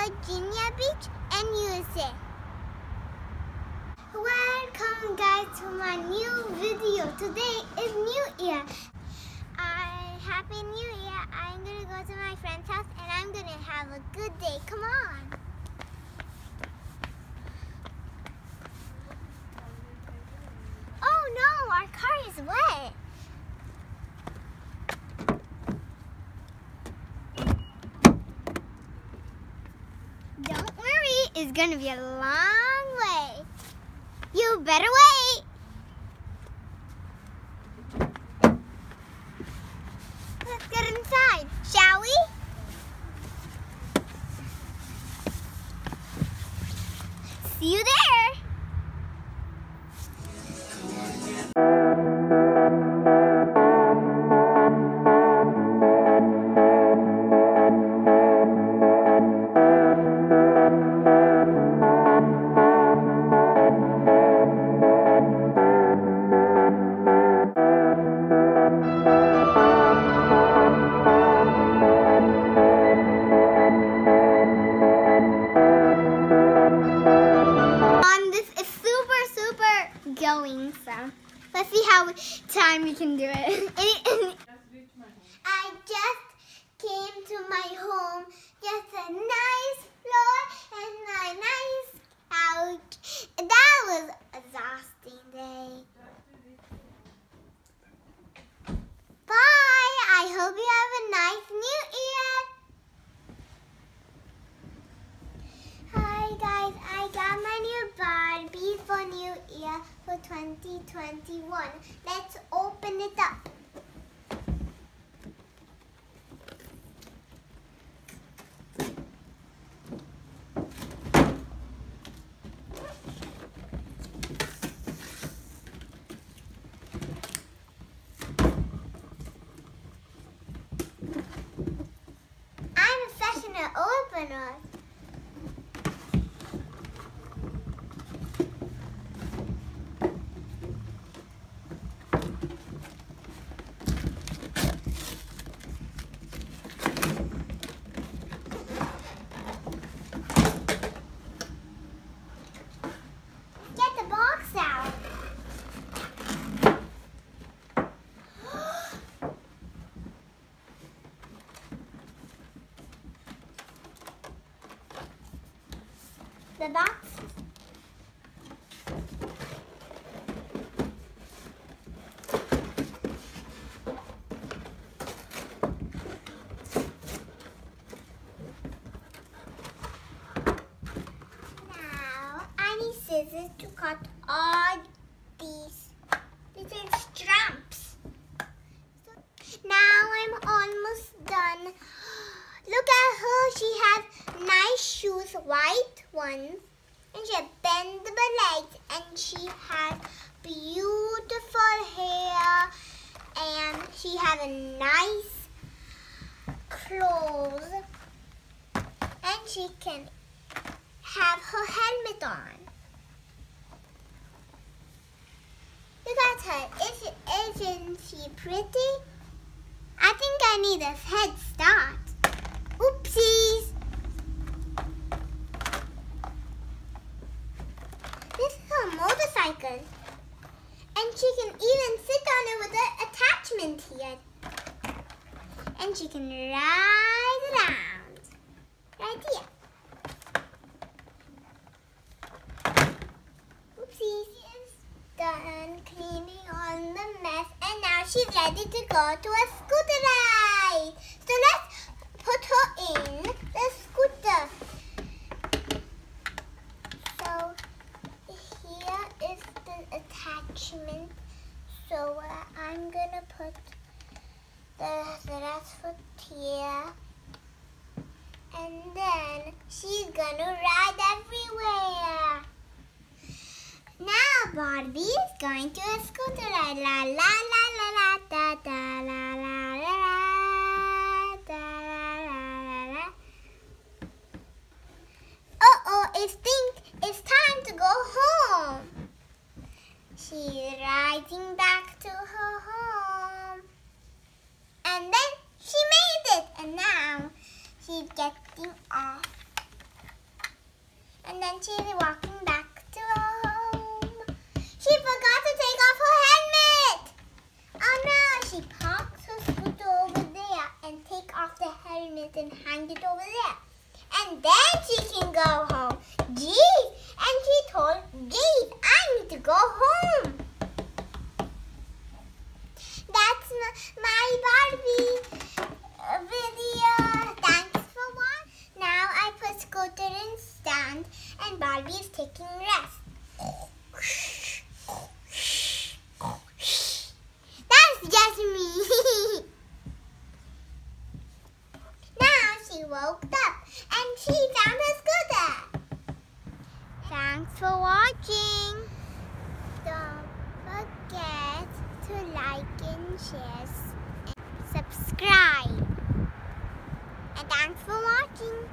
Virginia Beach and USA. Welcome guys to my new video. Today is New Year. I Happy New Year. I'm gonna go to my friend's house and I'm gonna have a good day. Come on. Oh no, our car is wet. Don't it's gonna be a long way. You better wait. Let's get inside, shall we? See you there. Home, just a nice floor and a nice couch. That was exhausting day. Bye. I hope you have a nice new year. Hi guys, I got my new Barbie for New Year for 2021. Let's open it up. I'm a professional opener. Get the box out. The box. Now, I need scissors to cut all these little strumps. Now I'm almost done. Look at her. She has nice shoes, white ones. And she has bendable legs. And she has beautiful hair. And she has a nice clothes. And she can have her helmet on. Look at her. Is, isn't she pretty? I think I need a head start. Oopsies. This is her motorcycle. And she can even sit on it with an attachment here. And she can ride around. Right here. Oopsies. She's done cleaning all the mess. And now she's ready to go to a scooter ride. So let's put her in the scooter. So here is the attachment. So uh, I'm gonna put the, the rest foot here. And then she's gonna ride everywhere. Now Barbie is going to a scooter ride. La la la la la da da la la la la da la la la la. Uh oh, it's think it's time to go home. She's riding back to her home. And then she made it. And now she's getting off and then she's walking back to home. She forgot to take off her helmet. Oh no! She parks her scooter over there and take off the helmet and hang it over there. And then she can go home. Gee! And she told Gee, I need to go home. That's my Barbie uh, video. Thanks for watching. Now I put Scooter in stand and Barbie is taking rest. That's just me. now she woke up and she found her scooter. Thanks for watching. Don't forget to like and share and subscribe. And thanks for watching.